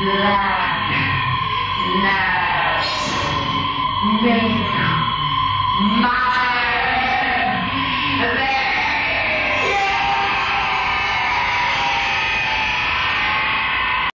blackness. Make my